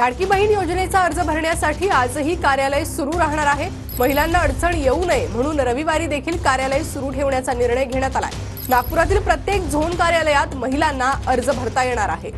लाडकी बहीण योजनेचा अर्ज भरण्यासाठी आजही कार्यालय सुरू राहणार आहे. महिलांना अडचण येऊ नये म्हणून रविवारी देखील कार्यालय सुरू ठेवण्याचा निर्णय घेण्यात आलाय. नागपुरातील प्रत्येक झोन कार्यालयात महिलांना अर्ज भरता येणार आहे.